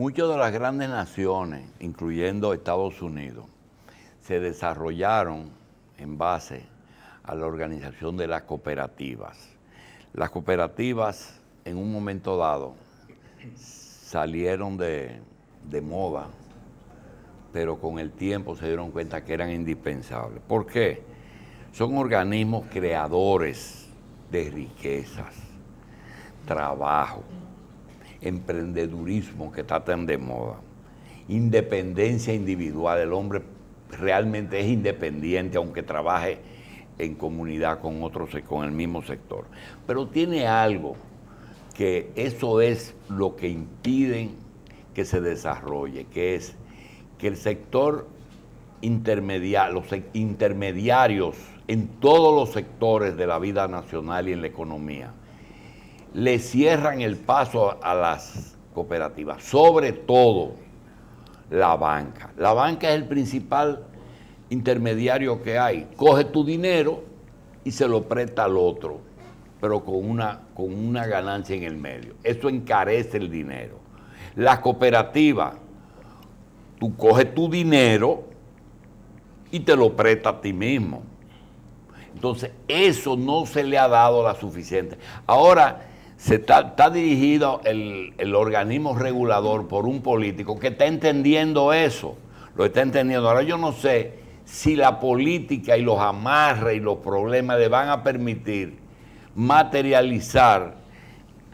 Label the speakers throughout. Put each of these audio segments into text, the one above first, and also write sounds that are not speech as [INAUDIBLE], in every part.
Speaker 1: Muchas de las grandes naciones, incluyendo Estados Unidos, se desarrollaron en base a la organización de las cooperativas. Las cooperativas en un momento dado salieron de, moda, pero con el tiempo se dieron cuenta que eran indispensables. ¿Por qué? Son organismos creadores de riquezas, trabajo, emprendedurismo que está tan de moda, independencia individual, el hombre realmente es independiente aunque trabaje en comunidad con otros, con el mismo sector. Pero tiene algo que eso es lo que impide que se desarrolle, que es que el sector intermediario, los intermediarios en todos los sectores de la vida nacional y en la economía, le cierran el paso a las cooperativas, sobre todo la banca. La banca es el principal intermediario que hay. Coge tu dinero y se lo presta al otro, pero con una, con una ganancia en el medio. Eso encarece el dinero. La cooperativa, tú coges tu dinero y te lo presta a ti mismo. Entonces, eso no se le ha dado la suficiente. Ahora, se está, dirigido el, el, organismo regulador por un político que está entendiendo eso, lo está entendiendo. Ahora yo no sé si la política y los amarres y los problemas le van a permitir materializar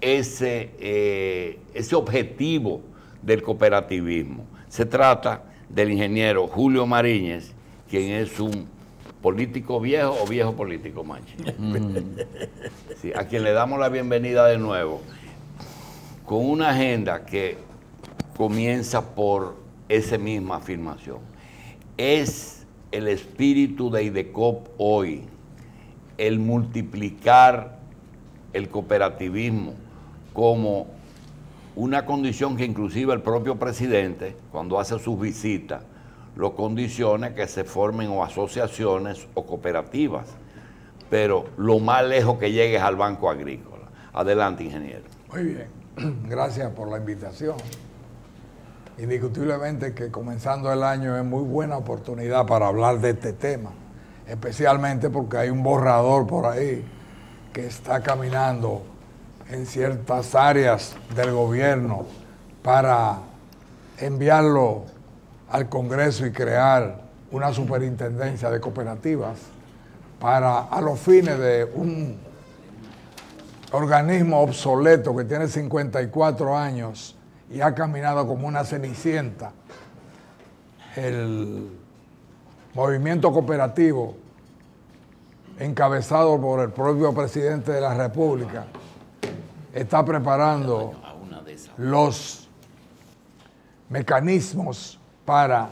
Speaker 1: ese, eh, ese objetivo del cooperativismo. Se trata del ingeniero Julio Mariñez, quien es un político viejo o viejo político, manche. a quien le damos la bienvenida de nuevo, con una agenda que comienza por esa misma afirmación. Es el espíritu de IDECOP hoy, el multiplicar el cooperativismo como una condición que inclusive el propio presidente, cuando hace sus visitas, lo condiciona que se formen o asociaciones o cooperativas. Pero lo más lejos que llegue es al Banco Agrícola. Adelante, ingeniero.
Speaker 2: Muy bien, [CLEARS THROAT] gracias por la invitación. Indiscutiblemente que comenzando el año es muy buena oportunidad para hablar de este tema, especialmente porque hay un borrador por ahí que está caminando en ciertas áreas del gobierno para enviarlo al Congreso y crear una superintendencia de cooperativas para a los fines de un organismo obsoleto que tiene 54 años y ha caminado como una cenicienta. El movimiento cooperativo encabezado por el propio presidente de la República está preparando los mecanismos para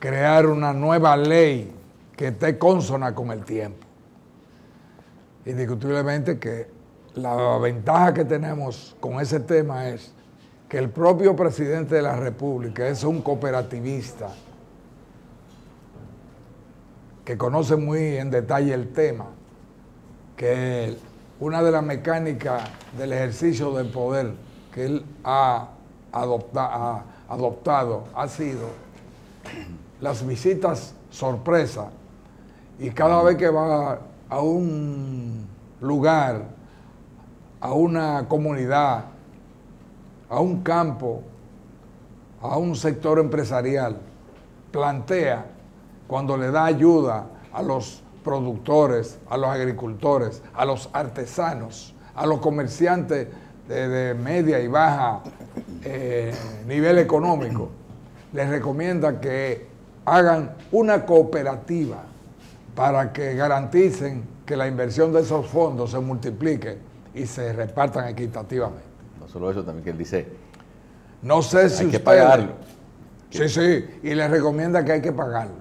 Speaker 2: crear una nueva ley que esté consona con el tiempo. Indiscutiblemente que la ventaja que tenemos con ese tema es que el propio presidente de la República es un cooperativista que conoce muy en detalle el tema, que una de las mecánicas del ejercicio del poder que él ha adoptado, adoptado ha sido las visitas sorpresa. Y cada vez que va a un lugar, a una comunidad, a un campo, a un sector empresarial, plantea cuando le da ayuda a los productores, a los agricultores, a los artesanos, a los comerciantes de, media y baja eh, nivel económico, les recomienda que hagan una cooperativa para que garanticen que la inversión de esos fondos se multiplique y se repartan equitativamente.
Speaker 3: No solo eso, también que él dice...
Speaker 2: No sé si
Speaker 3: hay que pagarlo.
Speaker 2: Sí, sí, y les recomienda que hay que pagarlo.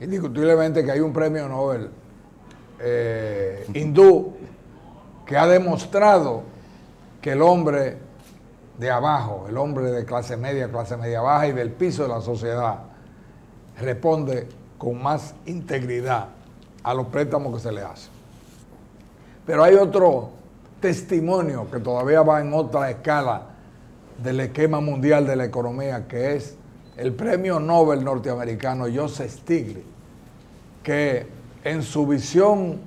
Speaker 2: Indiscutiblemente que hay un premio Nobel eh, hindú que ha demostrado que el hombre de abajo, el hombre de clase media, clase media baja y del piso de la sociedad, responde con más integridad a los préstamos que se le hacen. Pero hay otro testimonio que todavía va en otra escala del esquema mundial de la economía, que es el premio Nobel norteamericano Joseph Stiglitz, que en su visión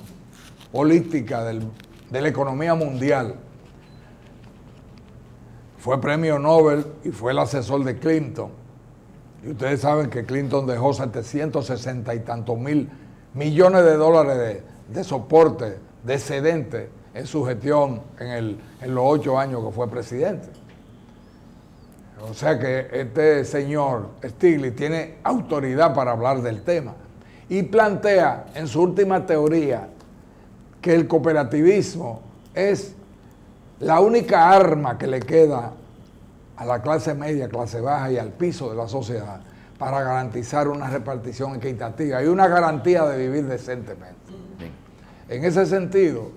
Speaker 2: política de la economía mundial fue premio Nobel y fue el asesor de Clinton. Y ustedes saben que Clinton dejó 760 y tantos mil millones de dólares de, de soporte, de excedente en su gestión en, en los ocho años que fue presidente. O sea que este señor Stiglitz tiene autoridad para hablar del tema y plantea en su última teoría que el cooperativismo es la única arma que le queda a la clase media, clase baja y al piso de la sociedad para garantizar una repartición equitativa y una garantía de vivir decentemente. En ese sentido,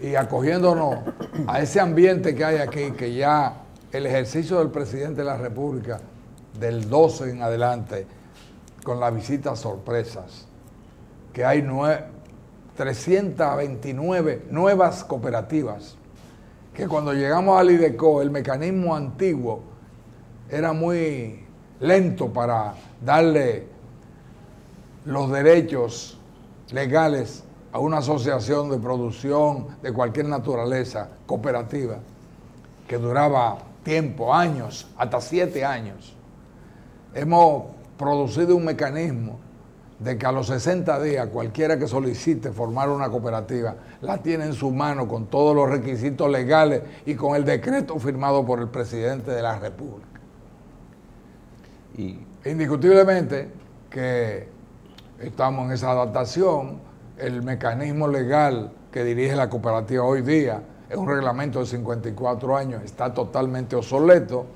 Speaker 2: y acogiéndonos a ese ambiente que hay aquí, que ya el ejercicio del presidente de la República del 12 en adelante, con las visitas sorpresas, que hay 329 nuevas cooperativas, que cuando llegamos al IDECO, el mecanismo antiguo era muy lento para darle los derechos legales a una asociación de producción de cualquier naturaleza cooperativa que duraba tiempo, años, hasta siete años, hemos producido un mecanismo de que a los 60 días cualquiera que solicite formar una cooperativa la tiene en su mano con todos los requisitos legales y con el decreto firmado por el presidente de la República. Y indiscutiblemente que estamos en esa adaptación, el mecanismo legal que dirige la cooperativa hoy día es un reglamento de 54 años, está totalmente obsoleto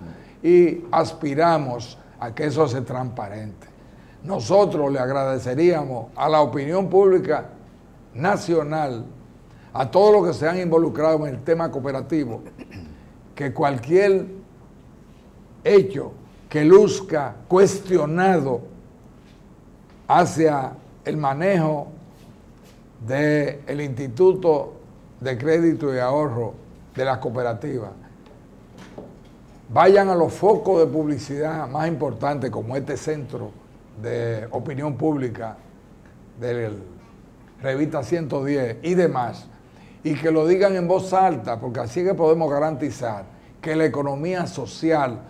Speaker 2: y aspiramos a que eso sea transparente. Nosotros le agradeceríamos a la opinión pública nacional, a todos los que se han involucrado en el tema cooperativo, que cualquier hecho que luzca cuestionado hacia el manejo del Instituto de crédito y ahorro de las cooperativas vayan a los focos de publicidad más importantes como este centro de opinión pública del revista 110 y demás, y que lo digan en voz alta, porque así que podemos garantizar que la economía social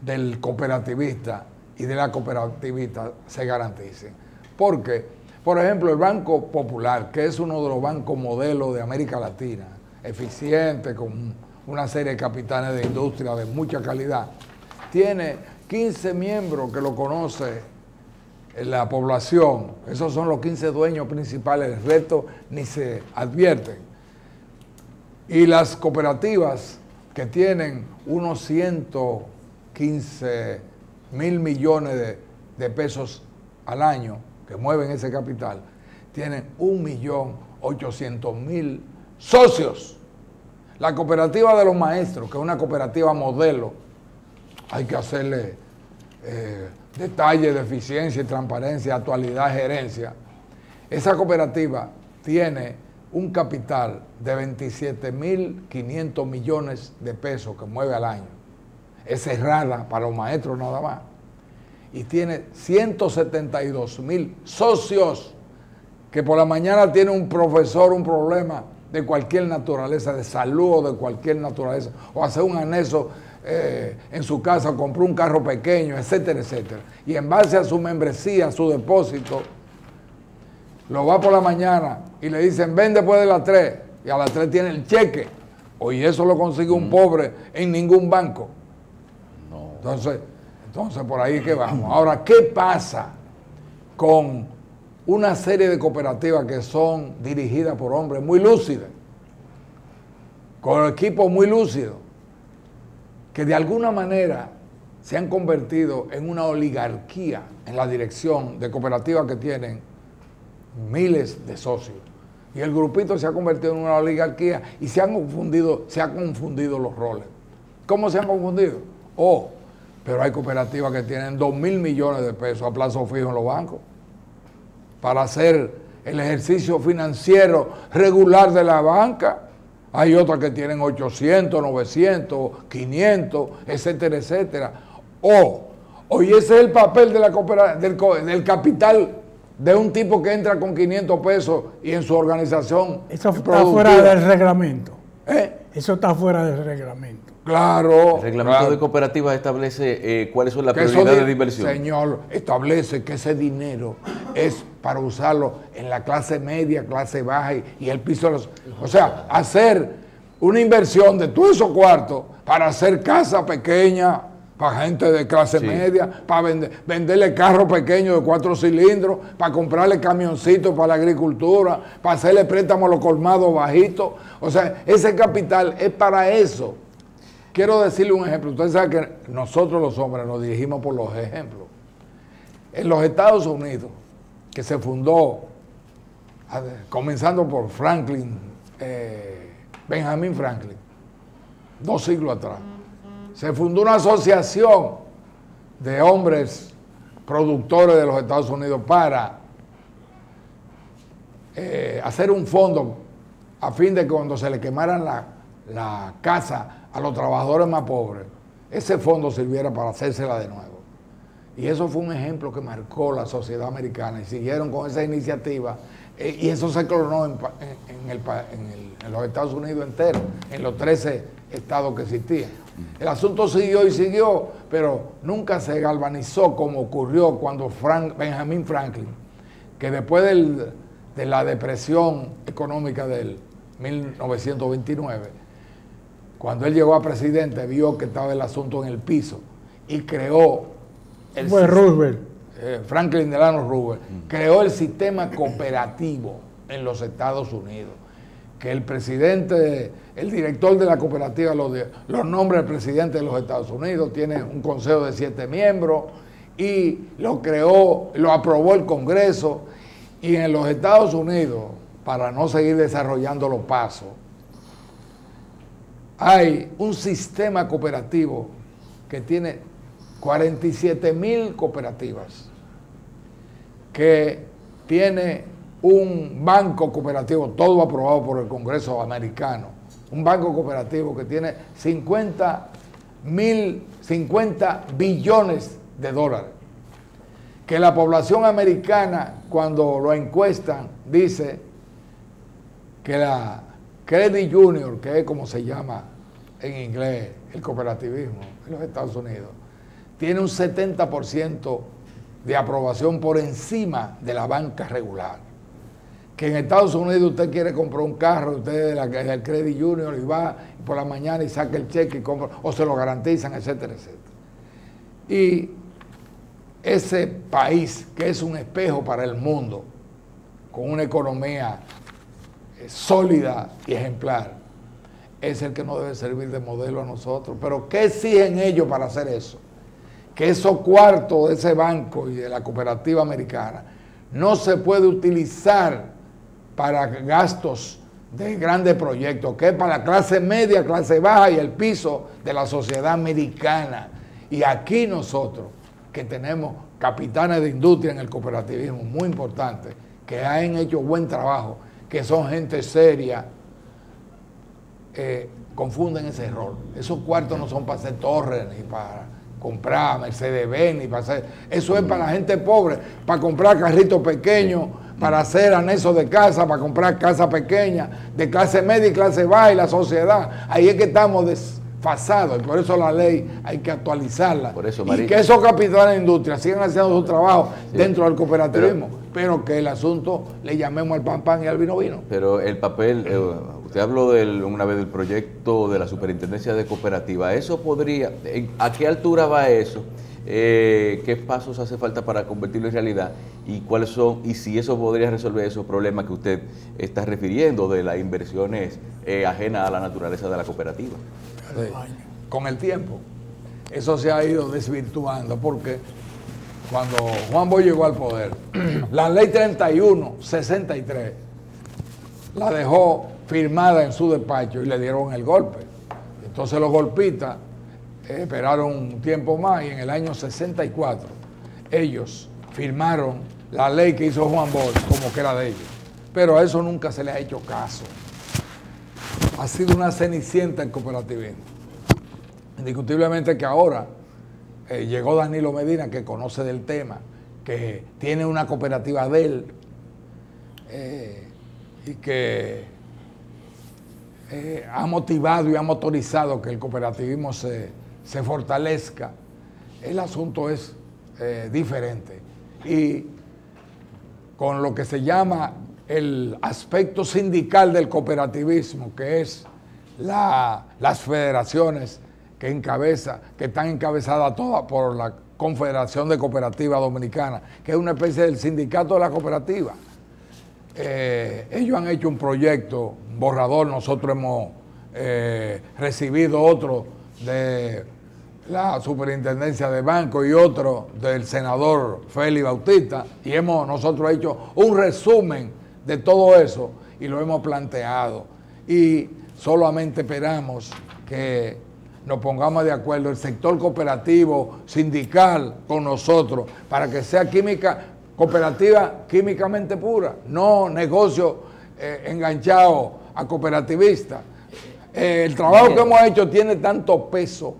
Speaker 2: del cooperativista y de la cooperativista se garantice. Porque por ejemplo, el Banco Popular, que es uno de los bancos modelos de América Latina, eficiente, con una serie de capitanes de industria de mucha calidad, tiene 15 miembros que lo conoce la población. Esos son los 15 dueños principales, el resto ni se advierten. Y las cooperativas que tienen unos 115 mil millones de pesos al año, que mueven ese capital, tienen 1.800.000 socios. La cooperativa de los maestros, que es una cooperativa modelo, hay que hacerle eh, detalles de eficiencia y transparencia, actualidad, gerencia. Esa cooperativa tiene un capital de 27.500 millones de pesos que mueve al año. Es cerrada para los maestros nada más y tiene 172 mil socios que por la mañana tiene un profesor un problema de cualquier naturaleza, de salud o de cualquier naturaleza, o hacer un anexo eh, en su casa, compró un carro pequeño, etcétera, etcétera. Y en base a su membresía, a su depósito, lo va por la mañana y le dicen, ven después de las 3, y a las 3 tiene el cheque. Oye, eso lo consigue un mm. pobre en ningún banco. No. Entonces, entonces, por ahí que vamos. Ahora, ¿qué pasa con una serie de cooperativas que son dirigidas por hombres muy lúcidos, con equipos muy lúcidos, que de alguna manera se han convertido en una oligarquía en la dirección de cooperativas que tienen miles de socios? Y el grupito se ha convertido en una oligarquía y se han confundido, se confundido los roles. ¿Cómo se han confundido? Oh, pero hay cooperativas que tienen 2 mil millones de pesos a plazo fijo en los bancos para hacer el ejercicio financiero regular de la banca. Hay otras que tienen 800, 900, 500, etcétera, etcétera. O, hoy ese es el papel de la del, del capital de un tipo que entra con 500 pesos y en su organización.
Speaker 3: Eso está fuera del reglamento. ¿Eh? Eso está fuera del reglamento.
Speaker 2: Claro.
Speaker 1: El reglamento de cooperativas establece eh, cuáles son las prioridades de, inversión.
Speaker 2: Señor, establece que ese dinero es para usarlo en la clase media, clase baja y, el piso de los. O sea, hacer una inversión de todos esos cuartos para hacer casa pequeña, para gente de clase media, para vender, venderle carros pequeños de cuatro cilindros, para comprarle camioncitos para la agricultura, para hacerle préstamos a los colmados bajitos. O sea, ese capital es para eso. Quiero decirle un ejemplo. Ustedes saben que nosotros los hombres nos dirigimos por los ejemplos. En los Estados Unidos, que se fundó, comenzando por Franklin, eh, Benjamin Franklin, dos siglos atrás se fundó una asociación de hombres productores de los Estados Unidos para eh, hacer un fondo a fin de que cuando se le quemaran la, la casa a los trabajadores más pobres, ese fondo sirviera para hacérsela de nuevo. Y eso fue un ejemplo que marcó la sociedad americana y siguieron con esa iniciativa. Eh, y eso se clonó en, en, los Estados Unidos enteros, en los 13 estados que existían. El asunto siguió y siguió, pero nunca se galvanizó como ocurrió cuando Frank, Benjamin Franklin, que después de la depresión económica del 1929, cuando él llegó a presidente, vio que estaba el asunto en el piso y creó
Speaker 3: el Fue Roosevelt.
Speaker 2: Eh, Franklin Delano Roosevelt, creó el sistema cooperativo en los Estados Unidos que el presidente, el director de la cooperativa los, los nombra el presidente de los Estados Unidos, tiene un consejo de siete miembros y lo creó, lo aprobó el Congreso y en los Estados Unidos, para no seguir desarrollando los pasos, hay un sistema cooperativo que tiene 47 mil cooperativas, que tiene un banco cooperativo, todo aprobado por el Congreso americano, un banco cooperativo que tiene 50 mil, 50 billones de dólares. Que la población americana, cuando lo encuestan, dice que la Credit Junior, que es como se llama en inglés el cooperativismo en los Estados Unidos, tiene un 70% de aprobación por encima de la banca regular que en Estados Unidos usted quiere comprar un carro, usted es el Credit Junior y va por la mañana y saca el cheque y compra, o se lo garantizan, etcétera, etcétera. Y ese país que es un espejo para el mundo, con una economía eh, sólida y ejemplar, es el que nos debe servir de modelo a nosotros. Pero ¿qué exigen ellos para hacer eso? Que esos cuartos de ese banco y de la cooperativa americana no se puede utilizar para gastos de grandes proyectos, que es para la clase media, clase baja y el piso de la sociedad americana. Y aquí nosotros, que tenemos capitanes de industria en el cooperativismo muy importantes, que han hecho buen trabajo, que son gente seria, eh, confunden ese error. Esos cuartos no son para hacer torres ni para comprar Mercedes-Benz, ni para hacer... Eso es para la gente pobre, para comprar carritos pequeños para hacer anexos de casa, para comprar casa pequeña, de clase media y clase baja y la sociedad. Ahí es que estamos desfasados y por eso la ley hay que actualizarla.
Speaker 1: Por eso,
Speaker 2: y que esos capitales de industria sigan haciendo su trabajo dentro del cooperativismo, pero, que el asunto le llamemos al pan pan y al vino vino.
Speaker 1: Pero el papel, eh, usted habló del, una vez del proyecto de la superintendencia de cooperativa, ¿eso podría, a qué altura va eso? Eh, qué pasos hace falta para convertirlo en realidad y cuáles son, y si eso podría resolver esos problemas que usted está refiriendo de las inversiones eh, ajenas a la naturaleza de la cooperativa.
Speaker 2: Con el tiempo, eso se ha ido desvirtuando porque cuando Juan Boy llegó al poder, [CLEARS THROAT] la ley 3163 la dejó firmada en su despacho y le dieron el golpe. Entonces los golpistas esperaron un tiempo más y en el año 64 ellos firmaron la ley que hizo Juan Bosch como que era de ellos. Pero a eso nunca se le ha hecho caso. ha sido una cenicienta el cooperativismo. Indiscutiblemente que ahora eh, llegó Danilo Medina, que conoce del tema, que tiene una cooperativa de él eh, y que eh, ha motivado y ha motorizado que el cooperativismo se, fortalezca. El asunto es diferente. Y con lo que se llama el aspecto sindical del cooperativismo, que es las federaciones que encabeza, que están encabezadas todas por la Confederación de Cooperativas Dominicana, que es una especie del sindicato de la cooperativa. Eh, ellos han hecho un proyecto, borrador, nosotros hemos eh, recibido otro de la superintendencia de banco y otro del senador Félix Bautista, y hemos nosotros hecho un resumen de todo eso y lo hemos planteado. Y solamente esperamos que nos pongamos de acuerdo el sector cooperativo, sindical con nosotros, para que sea química cooperativa químicamente pura, no negocio eh, enganchado a cooperativista. Eh, el trabajo que hemos hecho tiene tanto peso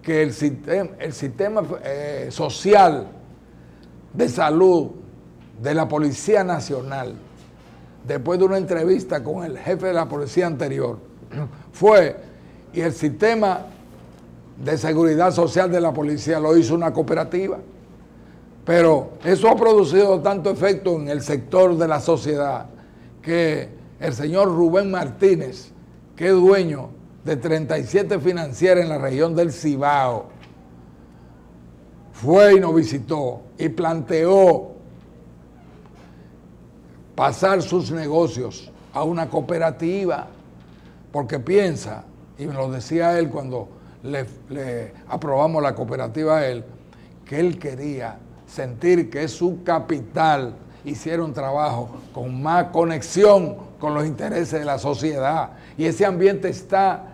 Speaker 2: que el sistema, el sistema eh, social de salud de la Policía Nacional después de una entrevista con el jefe de la policía anterior, [CLEARS THROAT] fue y el sistema de seguridad social de la policía lo hizo una cooperativa. Pero eso ha producido tanto efecto en el sector de la sociedad que el señor Rubén Martínez, que es dueño de 37 financieras en la región del Cibao, fue y nos visitó y planteó pasar sus negocios a una cooperativa, porque piensa, y me lo decía él cuando le, aprobamos la cooperativa a él, que él quería sentir que su capital hiciera un trabajo con más conexión con los intereses de la sociedad. Y ese ambiente está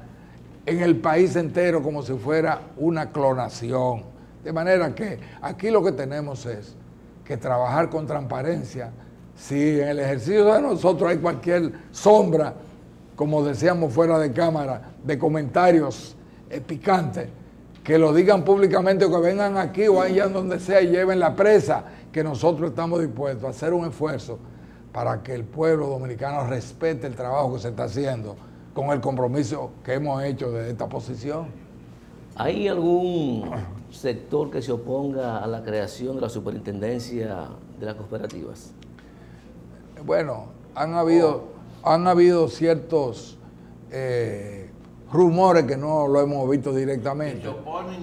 Speaker 2: en el país entero como si fuera una clonación. De manera que aquí lo que tenemos es que trabajar con transparencia, si en el ejercicio de nosotros hay cualquier sombra, como decíamos fuera de cámara, de comentarios eh, picantes, que lo digan públicamente o que vengan aquí o allá donde sea y lleven la presa, que nosotros estamos dispuestos a hacer un esfuerzo para que el pueblo dominicano respete el trabajo que se está haciendo con el compromiso que hemos hecho de esta posición.
Speaker 4: ¿Hay algún sector que se oponga a la creación de la superintendencia de las cooperativas?
Speaker 2: bueno, han habido, han habido ciertos eh, rumores que no lo hemos visto directamente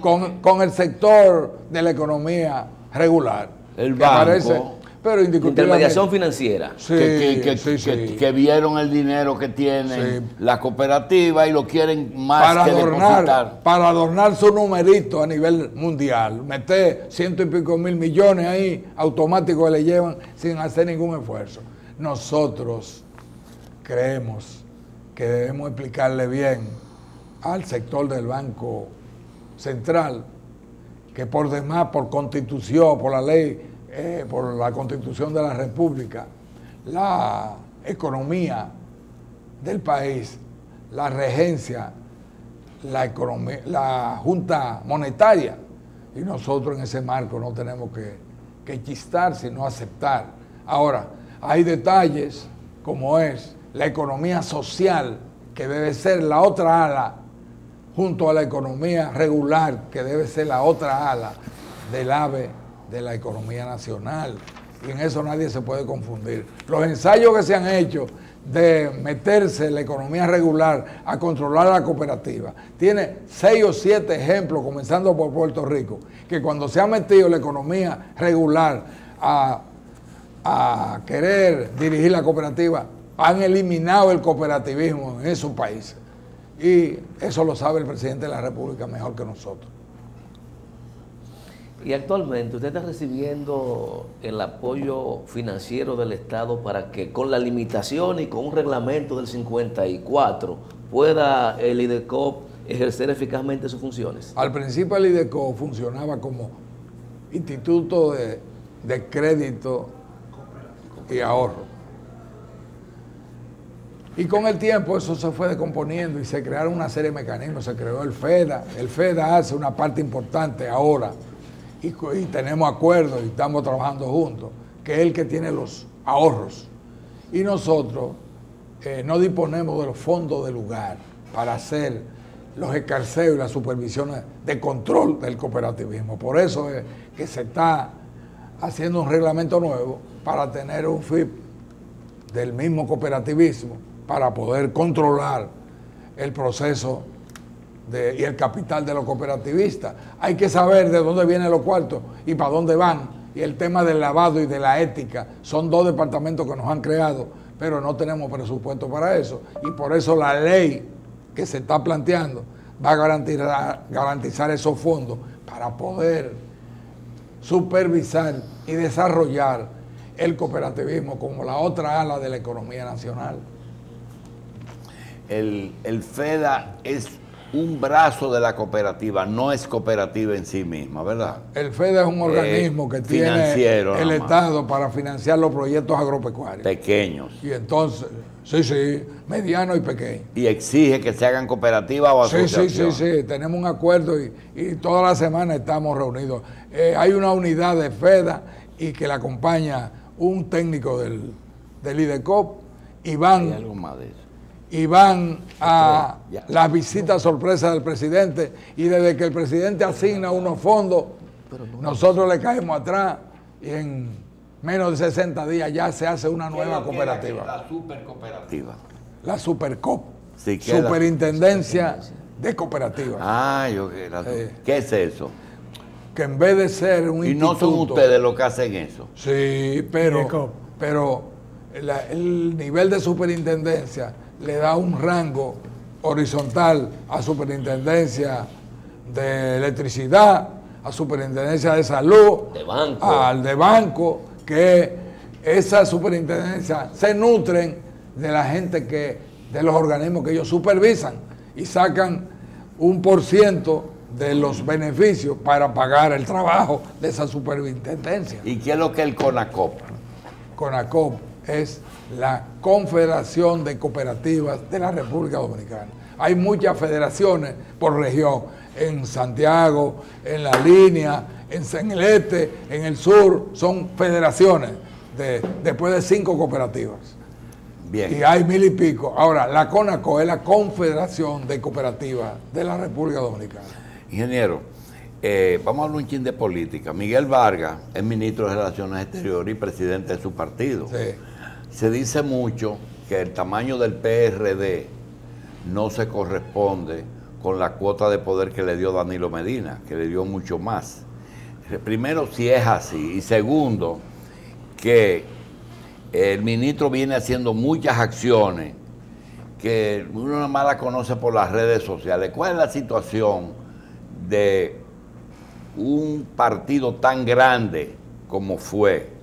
Speaker 2: con, el sector de la economía regular.
Speaker 1: El banco.
Speaker 4: pero Intermediación financiera.
Speaker 1: que, vieron el dinero que tienen la cooperativa y lo quieren más
Speaker 2: para adornar, Para adornar su numerito a nivel mundial. Meter ciento y pico mil millones ahí, automático le llevan sin hacer ningún esfuerzo. Nosotros creemos que debemos explicarle bien al sector del Banco Central que por demás, por constitución, por la ley, eh, por la constitución de la República, la economía del país, la regencia, la, economía, la Junta Monetaria, y nosotros en ese marco no tenemos que, que chistar, sino aceptar. Ahora, hay detalles como es la economía social, que debe ser la otra ala, junto a la economía regular, que debe ser la otra ala del ave de la economía nacional. Y en eso nadie se puede confundir. Los ensayos que se han hecho de meterse la economía regular a controlar la cooperativa. Tiene seis o siete ejemplos, comenzando por Puerto Rico, que cuando se ha metido la economía regular a a querer dirigir la cooperativa, han eliminado el cooperativismo en esos países. Y eso lo sabe el presidente de la República mejor que nosotros.
Speaker 4: Y actualmente usted está recibiendo el apoyo financiero del Estado para que con la limitación y con un reglamento del 54 pueda el IDECOP ejercer eficazmente sus funciones.
Speaker 2: Al principio el IDECOP funcionaba como instituto de, de crédito y ahorro. Y con el tiempo eso se fue descomponiendo y se crearon una serie de mecanismos. Se creó el FEDA. El FEDA hace una parte importante ahora y, tenemos acuerdos y estamos trabajando juntos, que es el que tiene los ahorros. Y nosotros eh, no disponemos de los fondos del lugar para hacer los escarceos y las supervisiones de control del cooperativismo. Por eso es que se está haciendo un reglamento nuevo para tener un FIP del mismo cooperativismo para poder controlar el proceso y el capital de los cooperativistas. Hay que saber de dónde vienen los cuartos y para dónde van. Y el tema del lavado y de la ética son dos departamentos que nos han creado, pero no tenemos presupuesto para eso. Y por eso la ley que se está planteando va a garantizar, garantizar esos fondos para poder supervisar y desarrollar el cooperativismo como la otra ala de la economía nacional.
Speaker 1: El, el FEDA es un brazo de la cooperativa, no es cooperativa en sí misma, ¿verdad?
Speaker 2: El FEDA es un organismo que tiene el Estado para financiar los proyectos agropecuarios.
Speaker 1: Pequeños.
Speaker 2: Y entonces, sí, sí, mediano y pequeño.
Speaker 1: Y exige que se hagan cooperativas o asociaciones.
Speaker 2: Sí, sí, sí, sí, tenemos un acuerdo y, y toda la semana estamos reunidos. Eh, hay una unidad de FEDA y que la acompaña un técnico del, del IDECOP y van...
Speaker 1: algo más de eso
Speaker 2: y van a las visitas sorpresa del presidente y desde que el presidente asigna unos fondos, nosotros le caemos atrás y en menos de 60 días ya se hace una nueva cooperativa.
Speaker 1: La supercooperativa.
Speaker 2: La Supercop. Superintendencia de Cooperativas.
Speaker 1: Ah, yo ¿Qué es eso?
Speaker 2: Que en vez de ser un
Speaker 1: Y no son ustedes los que hacen eso.
Speaker 2: Sí, pero, pero el nivel de superintendencia le da un rango horizontal a superintendencia de electricidad, a superintendencia de salud, al de banco, que esas superintendencias se nutren de la gente que, de los organismos que ellos supervisan y sacan un por ciento de los beneficios para pagar el trabajo de esa superintendencia.
Speaker 1: ¿Y qué es lo que es el CONACOP?
Speaker 2: CONACOP es la Confederación de Cooperativas de la República Dominicana. Hay muchas federaciones por región, en Santiago, en la línea, en San Este, en el sur, son federaciones de, después de cinco cooperativas. Bien. Y hay mil y pico. Ahora, la CONACO es la Confederación de Cooperativas de la República Dominicana.
Speaker 1: Ingeniero, eh, vamos a hablar un chin de política. Miguel Vargas es ministro de Relaciones Exteriores y presidente de su partido. Sí. Se dice mucho que el tamaño del PRD no se corresponde con la cuota de poder que le dio Danilo Medina, que le dio mucho más. Primero, si es así. Y segundo, que el ministro viene haciendo muchas acciones que uno nada más la conoce por las redes sociales. ¿Cuál es la situación de un partido tan grande como fue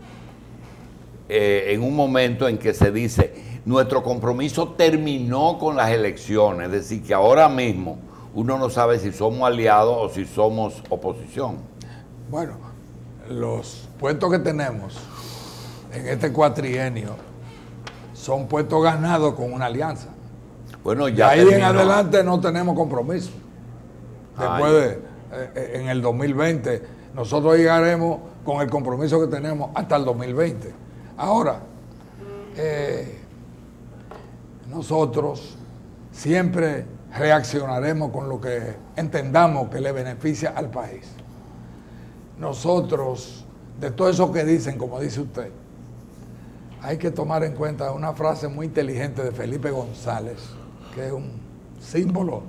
Speaker 1: eh, en un momento en que se dice, nuestro compromiso terminó con las elecciones, es decir, que ahora mismo uno no sabe si somos aliados o si somos oposición.
Speaker 2: Bueno, los puestos que tenemos en este cuatrienio son puestos ganados con una alianza. Bueno, ya. ahí en adelante no tenemos compromiso. Después de, eh, eh, en el 2020, nosotros llegaremos con el compromiso que tenemos hasta el 2020. Ahora, eh, nosotros siempre reaccionaremos con lo que entendamos que le beneficia al país. Nosotros, de todo eso que dicen, como dice usted, hay que tomar en cuenta una frase muy inteligente de Felipe González, que es un símbolo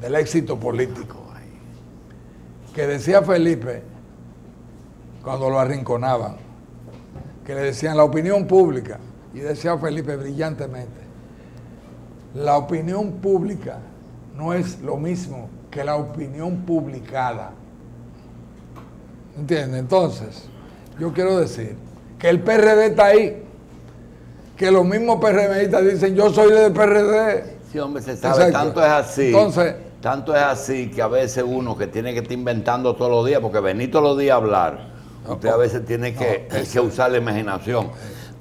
Speaker 2: del éxito político, que decía Felipe cuando lo arrinconaban, que le decían la opinión pública, y decía Felipe brillantemente, la opinión pública no es lo mismo que la opinión publicada. ¿Entiendes? Entonces, yo quiero decir que el PRD está ahí, que los mismos PRMistas dicen yo soy del PRD.
Speaker 1: Sí, hombre, se sabe, tanto es así. Entonces, tanto es así que a veces uno que tiene que estar inventando todos los días, porque venir todos los días a hablar, Usted a veces tiene que, usar la imaginación.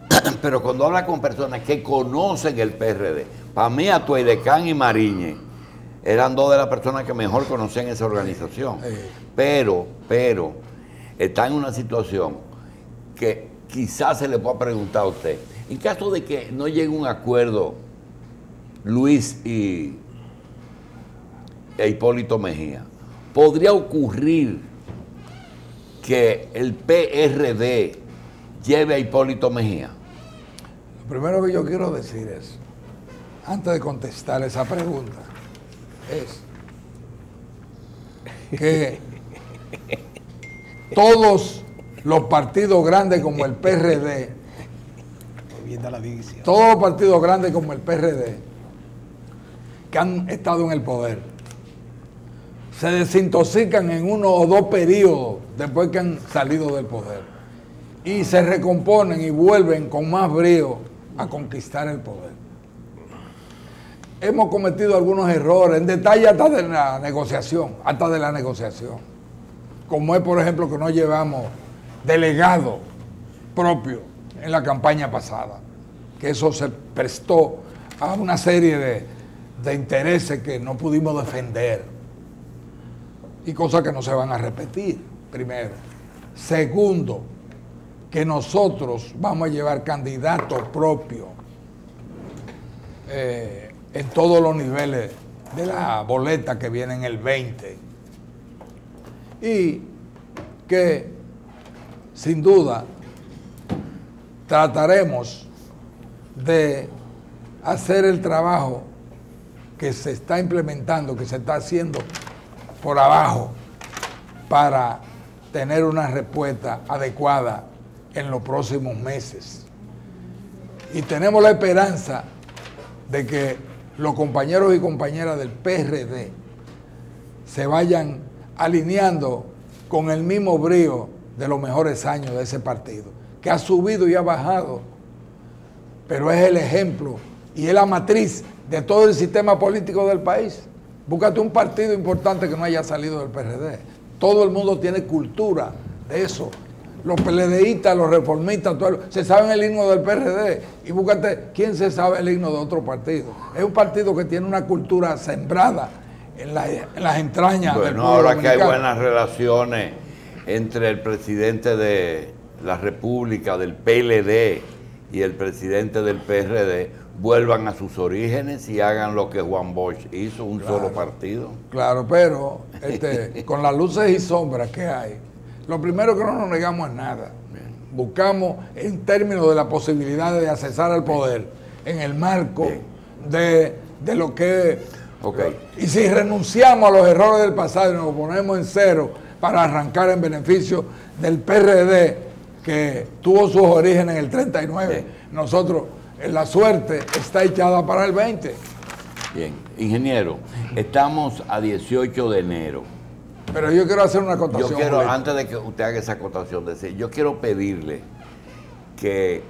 Speaker 1: [CLEARS THROAT] Pero cuando habla con personas que conocen el PRD, Para mí, Atuaidecán y Mariñe eran dos de las personas que mejor conocían esa organización. Pero, pero, está en una situación que quizás se le pueda preguntar a usted. En caso de que no llegue un acuerdo, Luis y e Hipólito Mejía, podría ocurrir que el PRD lleve a Hipólito Mejía.
Speaker 2: Lo primero que yo quiero decir es, antes de contestar esa pregunta, es que [LAUGHS] todos los partidos grandes como el PRD, todos los partidos grandes como el PRD, que han estado en el poder, se desintoxican en uno o dos periodos después que han salido del poder y se recomponen y vuelven con más brío a conquistar el poder. Hemos cometido algunos errores, en detalle hasta de la negociación, hasta de la negociación. Como es, por ejemplo, que no llevamos delegado propio en la campaña pasada, que eso se prestó a una serie de, de intereses que no pudimos defender y cosas que no se van a repetir, primero. Segundo, que nosotros vamos a llevar candidatos propios eh, en todos los niveles de la boleta que viene en el 20. Y que sin duda trataremos de hacer el trabajo que se está implementando, que se está haciendo por abajo, para tener una respuesta adecuada en los próximos meses. Y tenemos la esperanza de que los compañeros y compañeras del PRD se vayan alineando con el mismo brío de los mejores años de ese partido, que ha subido y ha bajado, pero es el ejemplo y es la matriz de todo el sistema político del país. Búscate un partido importante que no haya salido del PRD. Todo el mundo tiene cultura de eso los PLDistas, los reformistas, se saben el himno del PRD. Y búscate quién se sabe el himno de otro partido. Es un partido que tiene una cultura sembrada en, las entrañas
Speaker 1: bueno,
Speaker 2: del
Speaker 1: pueblo ahora que hay buenas relaciones entre el presidente de la República, del PLD, y el presidente del PRD, vuelvan a sus orígenes y hagan lo que Juan Bosch hizo, un solo partido.
Speaker 2: Claro, pero este, [LAUGHS] con las luces y sombras que hay, lo primero que no nos negamos es nada. Buscamos en términos de la posibilidad de accesar al poder en el marco de, lo que... Y si renunciamos a los errores del pasado y nos ponemos en cero para arrancar en beneficio del PRD que tuvo sus orígenes en el 39, nosotros la suerte está echada para el 20.
Speaker 1: Bien, ingeniero, estamos a 18 de enero
Speaker 2: pero yo quiero hacer una acotación.
Speaker 1: Yo quiero, antes de que usted haga esa acotación, decir, yo quiero pedirle que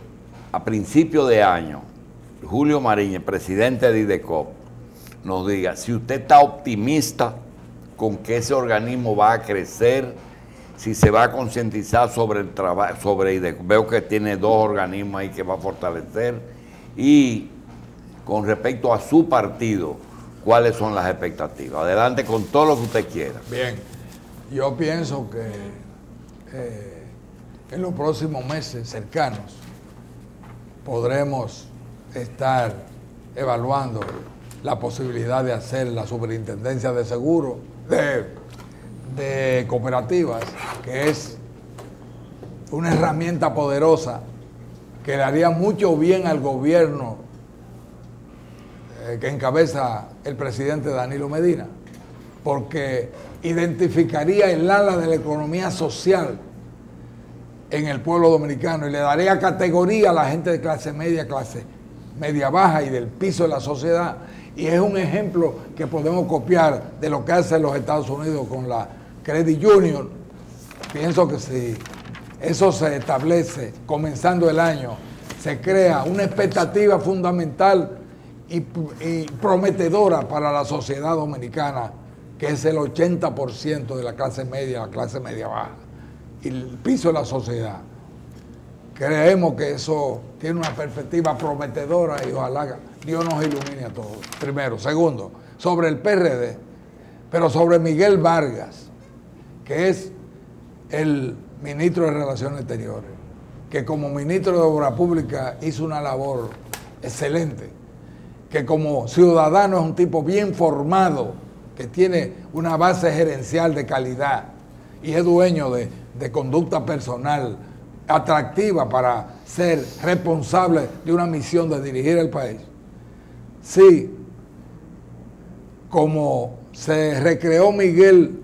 Speaker 1: a principio de año, Julio Mariñez, presidente de IDECOP, nos diga si usted está optimista con que ese organismo va a crecer, si se va a concientizar sobre el trabajo, sobre. Veo que tiene dos organismos ahí que va a fortalecer. Y con respecto a su partido, cuáles son las expectativas. Adelante con todo lo que usted quiera.
Speaker 2: Bien, yo pienso que eh, en los próximos meses cercanos podremos estar evaluando la posibilidad de hacer la superintendencia de seguro de, de cooperativas, que es una herramienta poderosa que le haría mucho bien al gobierno eh, que encabeza el presidente Danilo Medina, porque identificaría el ala de la economía social en el pueblo dominicano y le daría categoría a la gente de clase media, clase media baja y del piso de la sociedad. Y es un ejemplo que podemos copiar de lo que hacen los Estados Unidos con la Credit Union. Pienso que si eso se establece comenzando el año, se crea una expectativa fundamental y, prometedora para la sociedad dominicana, que es el 80% de la clase media, la clase media baja, y el piso de la sociedad, creemos que eso tiene una perspectiva prometedora y ojalá Dios nos ilumine a todos. Primero. Segundo, sobre el PRD, pero sobre Miguel Vargas, que es el ministro de Relaciones Exteriores, que como ministro de Obra Pública hizo una labor excelente, que como ciudadano es un tipo bien formado, que tiene una base gerencial de calidad y es dueño de, de conducta personal atractiva para ser responsable de una misión de dirigir el país. Sí, como se recreó Miguel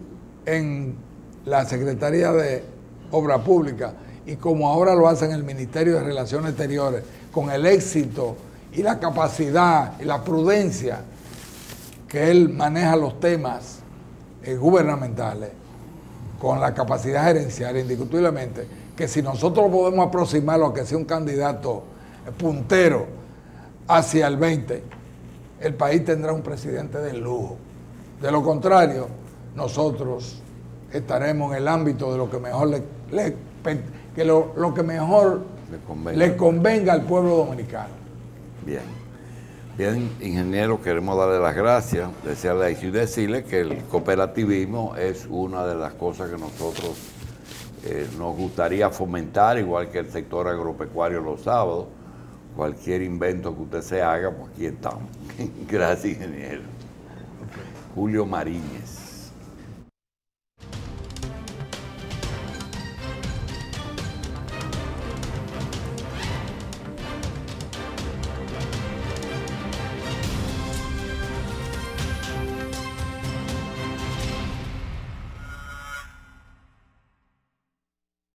Speaker 2: en la Secretaría de Obra Pública y como ahora lo hace en el Ministerio de Relaciones Exteriores, con el éxito y la capacidad y la prudencia que él maneja los temas eh, gubernamentales, con la capacidad gerencial, indiscutiblemente, que si nosotros podemos aproximarlo a que sea un candidato puntero hacia el 20, el país tendrá un presidente de lujo. De lo contrario, nosotros estaremos en el ámbito de lo que mejor le, que lo, que mejor le convenga. al pueblo dominicano.
Speaker 1: Bien. Bien, ingeniero, queremos darle las gracias, desearle y decirle que el cooperativismo es una de las cosas que nosotros eh, nos gustaría fomentar, igual que el sector agropecuario los sábados. Cualquier invento que usted se haga, pues aquí estamos. [LAUGHS] Gracias, ingeniero. Julio Mariñez.